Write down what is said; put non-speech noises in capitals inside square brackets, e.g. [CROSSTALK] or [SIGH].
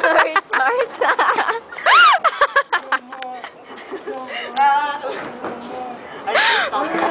Retard. [LAUGHS] [LAUGHS] I